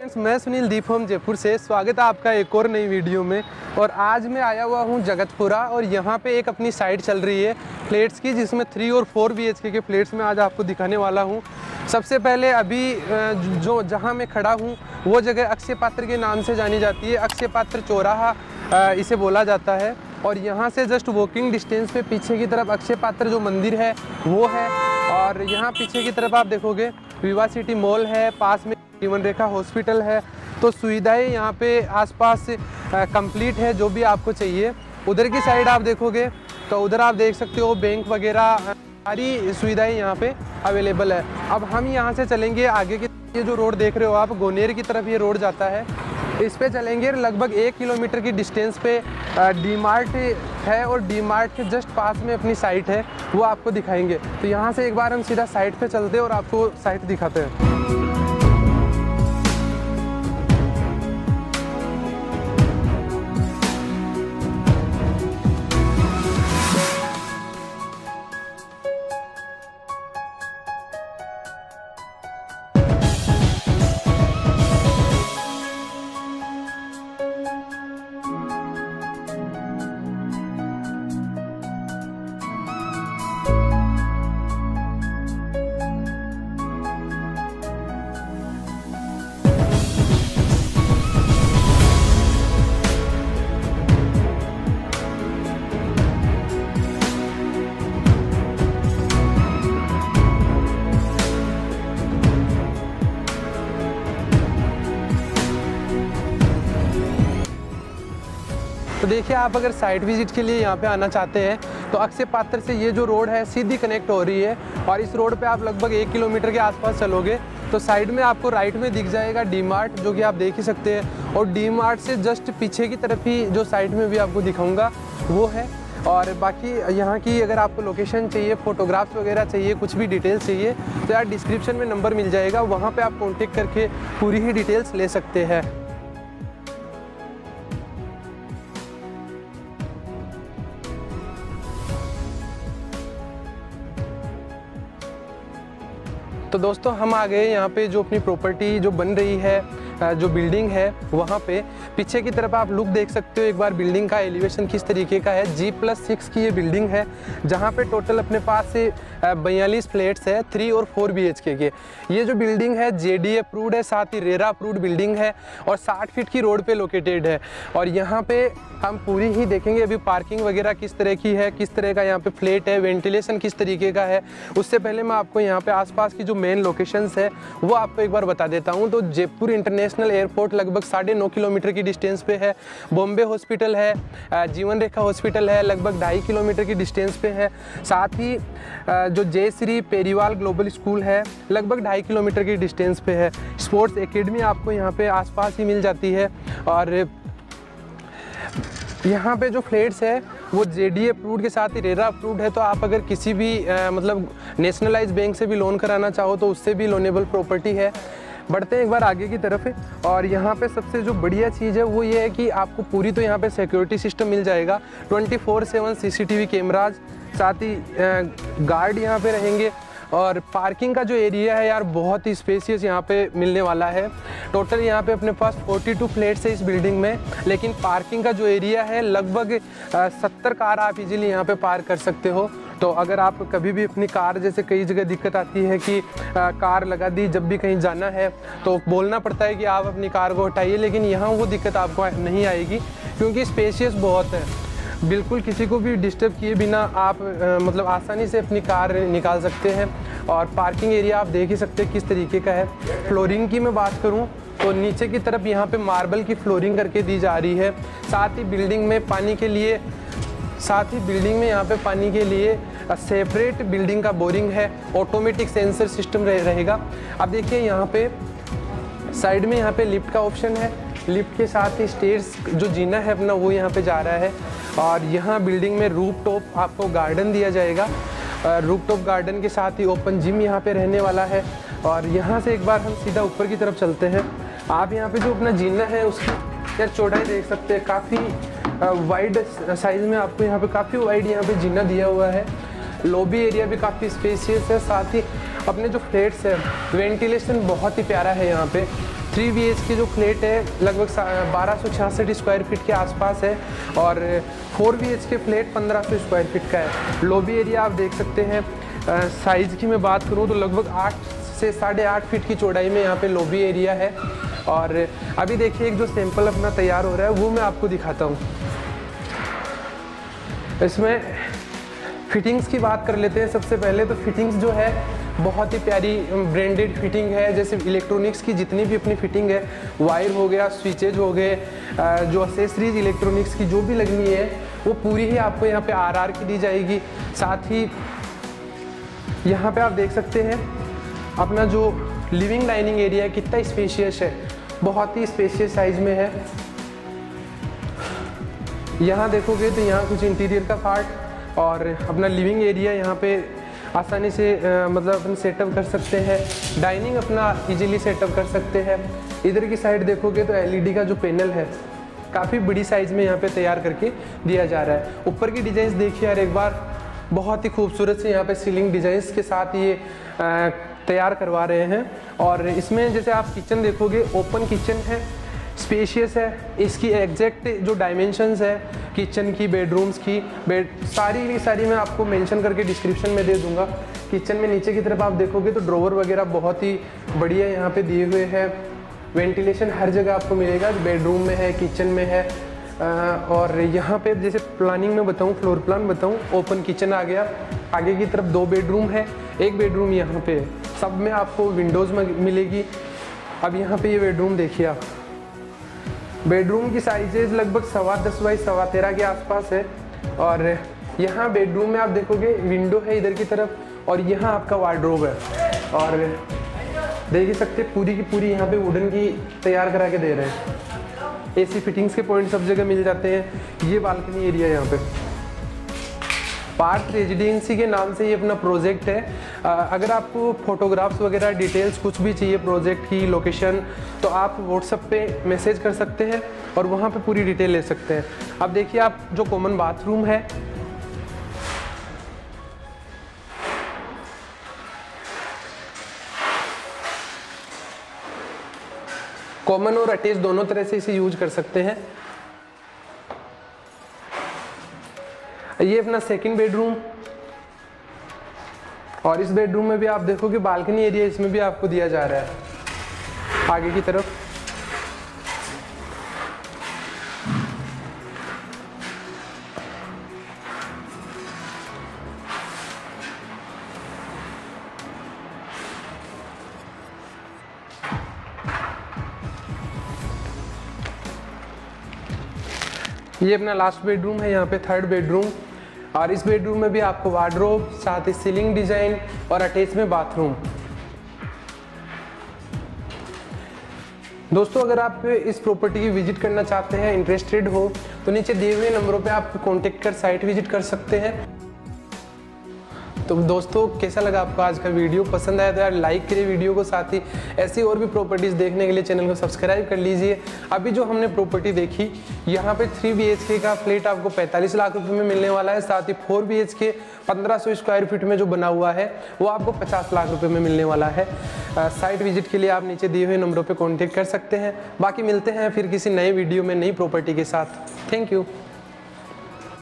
मैं सुनील दीपम जयपुर से। स्वागत है आपका एक और नई वीडियो में। और आज मैं आया हुआ हूँ जगतपुरा और यहाँ पे एक अपनी साइट चल रही है फ्लेट्स की, जिसमें थ्री और फोर बी के फ्लेट्स में आज आपको दिखाने वाला हूँ। सबसे पहले अभी जो, जहाँ मैं खड़ा हूँ, वो जगह अक्षय पात्र के नाम से जानी जाती है। अक्षय पात्र चौराहा इसे बोला जाता है। और यहाँ से जस्ट वॉकिंग डिस्टेंस पे पीछे की तरफ़ अक्षय पात्र जो मंदिर है, वो है। और यहाँ पीछे की तरफ़ आप देखोगे विवा सिटी मॉल है, पास में जीवन रेखा हॉस्पिटल है तो सुविधाएँ यहाँ पे आसपास कंप्लीट है, जो भी आपको चाहिए। उधर की साइड आप देखोगे तो उधर आप देख सकते हो बैंक वगैरह सारी सुविधाएँ यहाँ पे अवेलेबल है। अब हम यहाँ से चलेंगे आगे की, ये जो रोड देख रहे हो आप, गोनेर की तरफ़ ये रोड जाता है। इस पे चलेंगे लगभग एक किलोमीटर की डिस्टेंस पे डी मार्ट है और डी मार्ट के जस्ट पास में अपनी साइट है, वो आपको दिखाएँगे। तो यहाँ से एक बार हम सीधा साइट पे चलते हैं और आपको साइट दिखाते हैं। देखिए, आप अगर साइट विज़िट के लिए यहाँ पे आना चाहते हैं तो अक्षय पात्र से ये जो रोड है, सीधी कनेक्ट हो रही है और इस रोड पे आप लगभग एक किलोमीटर के आसपास चलोगे तो साइड में आपको राइट में दिख जाएगा डी मार्ट जो कि आप देख ही सकते हैं। और डी मार्ट से जस्ट पीछे की तरफ़ ही जो साइड में भी आपको दिखाऊँगा, वो है। और बाकी यहाँ की अगर आपको लोकेशन चाहिए फोटोग्राफ्स वगैरह चाहिए, कुछ भी डिटेल्स चाहिए तो यार डिस्क्रिप्शन में नंबर मिल जाएगा, वहाँ पे आप कॉन्टेक्ट करके पूरी ही डिटेल्स ले सकते हैं। तो दोस्तों, हम आ गए यहाँ पे जो अपनी प्रॉपर्टी जो बन रही है जो बिल्डिंग है, वहाँ पे। पीछे की तरफ़ आप लुक देख सकते हो एक बार बिल्डिंग का एलिवेशन किस तरीके का है। जी प्लस सिक्स की ये बिल्डिंग है, जहाँ पे टोटल अपने पास से बयालीस फ्लैट्स है थ्री और फोर बी के के। ये जो बिल्डिंग है जे डी अप्रूव्ड है, साथ ही रेरा अप्रूव्ड बिल्डिंग है और साठ फीट की रोड पे लोकेटेड है। और यहाँ पे हम पूरी ही देखेंगे अभी पार्किंग वगैरह किस तरह की है, किस तरह का यहाँ पे फ्लैट है वेंटिलेशन किस तरीके का है। उससे पहले मैं आपको यहाँ पे आसपास की जो मेन लोकेशंस है, वो आपको एक बार बता देता हूँ। तो जयपुर इंटरनेशनल एयरपोर्ट लगभग साढ़े नौ किलोमीटर की डिस्टेंस पे है। बॉम्बे हॉस्पिटल है जीवन रेखा हॉस्पिटल है, लगभग ढाई किलोमीटर की डिस्टेंस पे है। साथ ही जो जय श्री पेरीवाल ग्लोबल स्कूल है, लगभग ढाई किलोमीटर की डिस्टेंस पे है। स्पोर्ट्स एकेडमी आपको यहाँ पे आसपास ही मिल जाती है। और यहाँ पे जो फ्लैट्स है वो जे डी अप्रूव्ड के साथ ही रेरा अप्रूव्ड है तो आप अगर किसी भी आ, मतलब नेशनलाइज बैंक से भी लोन कराना चाहो तो उससे भी लोनेबल प्रॉपर्टी है। बढ़ते हैं एक बार आगे की तरफ़ और यहाँ पे सबसे जो बढ़िया चीज़ है वो ये है कि आपको पूरी तो यहाँ पे सिक्योरिटी सिस्टम मिल जाएगा। 24 फोर सेवन सी कैमराज साथ ही गार्ड यहाँ पे रहेंगे। और पार्किंग का जो एरिया है यार बहुत ही स्पेसियस यहाँ पे मिलने वाला है। टोटल यहाँ पे अपने पास 42 फ्लैट्स है इस बिल्डिंग में लेकिन पार्किंग का जो एरिया है लगभग सत्तर कार आप इजीली यहाँ पे पार्क कर सकते हो। तो अगर आप कभी भी अपनी कार जैसे कई जगह दिक्कत आती है कि आ, कार लगा दी जब भी कहीं जाना है तो बोलना पड़ता है कि आप अपनी कार को हटाइए लेकिन यहाँ वो दिक्कत आपको नहीं आएगी क्योंकि स्पेशियस बहुत है। बिल्कुल किसी को भी डिस्टर्ब किए बिना आप अ, मतलब आसानी से अपनी कार निकाल सकते हैं और पार्किंग एरिया आप देख ही सकते हैं किस तरीके का है। फ्लोरिंग की मैं बात करूँ तो नीचे की तरफ़ यहाँ पे मार्बल की फ्लोरिंग करके दी जा रही है। साथ ही बिल्डिंग में पानी के लिए साथ ही बिल्डिंग में यहाँ पे पानी के लिए सेपरेट बिल्डिंग का बोरिंग है। ऑटोमेटिक सेंसर सिस्टम रहे, रहेगा। अब देखिए यहाँ पे साइड में यहाँ पे लिफ्ट का ऑप्शन है। लिफ्ट के साथ ही स्टेयर्स जो जीना है अपना वो यहाँ पे जा रहा है। और यहाँ बिल्डिंग में रूप टॉप आपको गार्डन दिया जाएगा। रूप टॉप गार्डन के साथ ही ओपन जिम यहाँ पे रहने वाला है। और यहाँ से एक बार हम सीधा ऊपर की तरफ़ चलते हैं। आप यहाँ पे जो अपना जीना है उसकी यार चौड़ाई देख सकते हैं। काफ़ी वाइड साइज़ में आपको यहाँ पे काफ़ी वाइड यहाँ पे जीना दिया हुआ है। लॉबी एरिया भी काफ़ी स्पेसियस है। साथ ही अपने जो फ्लैट्स है वेंटिलेशन बहुत ही प्यारा है यहाँ पे। थ्री बी के जो फ्लेट है, लगभग बारह सौ छियासठ स्क्वायर फीट के आसपास है और फोर बी के फ्लेट पंद्रह सौ स्क्वायर फीट का है। लॉबी एरिया आप देख सकते हैं। साइज़ की मैं बात करूँ तो लगभग आठ से साढ़े आठ फीट की चौड़ाई में यहाँ पे लॉबी एरिया है। और अभी देखिए, एक जो सैंपल अपना तैयार हो रहा है, वो मैं आपको दिखाता हूँ। इसमें फिटिंग्स की बात कर लेते हैं सबसे पहले। तो फिटिंग्स जो है बहुत ही प्यारी ब्रांडेड फिटिंग है, जैसे इलेक्ट्रॉनिक्स की जितनी भी अपनी फिटिंग है वायर हो गया स्विचेज हो गए जो असेसरीज इलेक्ट्रॉनिक्स की जो भी लगनी है, वो पूरी ही आपको यहाँ पे आर की दी जाएगी। साथ ही यहाँ पे आप देख सकते हैं, अपना जो लिविंग डाइनिंग एरिया कितना स्पेशियस है, बहुत ही स्पेशियस साइज़ में है। यहाँ देखोगे तो यहाँ कुछ इंटीरियर का पार्ट और अपना लिविंग एरिया यहाँ पे आसानी से आ, मतलब अपन सेटअप कर सकते हैं। डाइनिंग अपना इजीली सेटअप कर सकते हैं। इधर की साइड देखोगे तो एलईडी का जो पैनल है काफ़ी बड़ी साइज़ में यहाँ पे तैयार करके दिया जा रहा है। ऊपर की डिज़ाइन देखिए यार एक बार बहुत ही खूबसूरत से यहाँ पे सीलिंग डिज़ाइंस के साथ ये तैयार करवा रहे हैं। और इसमें जैसे आप किचन देखोगे ओपन किचन है। स्पेशियस है, इसकी एग्जैक्ट जो डायमेंशंस है किचन की बेडरूम्स की बेड सारी की सारी मैं आपको मेंशन करके डिस्क्रिप्शन में दे दूँगा। किचन में नीचे की तरफ़ आप देखोगे तो ड्रोवर वगैरह बहुत ही बढ़िया यहाँ पे दिए हुए हैं। वेंटिलेशन हर जगह आपको मिलेगा बेडरूम में है किचन में है। और यहाँ पे जैसे प्लानिंग में बताऊँ फ्लोर प्लान बताऊँ ओपन किचन आ गया। आगे की तरफ़ दो बेडरूम है, एक बेडरूम यहाँ पे सब में आपको विंडोज़ मिलेगी। अब यहाँ पे ये बेडरूम देखिए आप। बेडरूम की साइजेज लगभग सवा दस बाई सवा तेरह के आसपास है। और यहाँ बेडरूम में आप देखोगे विंडो है इधर की तरफ़ और यहाँ आपका वार्ड्रोब है। और देख ही सकते पूरी की पूरी यहाँ पे वुडन की तैयार करा के दे रहे हैं। एसी फिटिंग्स के पॉइंट सब जगह मिल जाते हैं। ये बालकनी एरिया है यहाँ पे। पार्क रेजिडेंसी के नाम से ये अपना प्रोजेक्ट है। अगर आपको फोटोग्राफ्स वगैरह, डिटेल्स कुछ भी चाहिए, प्रोजेक्ट की लोकेशन तो आप व्हाट्सएप पे मैसेज कर सकते हैं और वहाँ पे पूरी डिटेल ले सकते हैं। अब देखिए आप जो कॉमन बाथरूम है। कॉमन और अटैच दोनों तरह से इसे यूज़ कर सकते हैं। ये अपना सेकंड बेडरूम और इस बेडरूम में भी आप देखोगे बालकनी एरिया इसमें भी आपको दिया जा रहा है। आगे की तरफ़। ये अपना लास्ट बेडरूम है, यहाँ पे थर्ड बेडरूम और इस बेडरूम में भी आपको वार्ड्रोब साथ ही सीलिंग डिज़ाइन और अटैच में बाथरूम दोस्तों, अगर आप इस प्रॉपर्टी की विज़िट करना चाहते हैं इंटरेस्टेड हो तो नीचे दिए हुए नंबरों पे आप कांटेक्ट कर साइट विज़िट कर सकते हैं। तो दोस्तों, कैसा लगा आपको आज का वीडियो? पसंद आया तो यार लाइक करिए वीडियो को, साथ ही ऐसी और भी प्रॉपर्टीज़ देखने के लिए चैनल को सब्सक्राइब कर लीजिए। अभी जो हमने प्रॉपर्टी देखी, यहाँ पे थ्री बी का फ्लैट आपको 45 लाख रुपए में मिलने वाला है, साथ ही फोर बी एच के पंद्रह स्क्वायर फीट में जो बना हुआ है, वो आपको पचास लाख रुपये में मिलने वाला है। साइट विज़िट के लिए आप नीचे दिए हुए नंबरों पर कॉन्टेक्ट कर सकते हैं। बाकी मिलते हैं फिर किसी नए वीडियो में नई प्रॉपर्टी के साथ। Thank you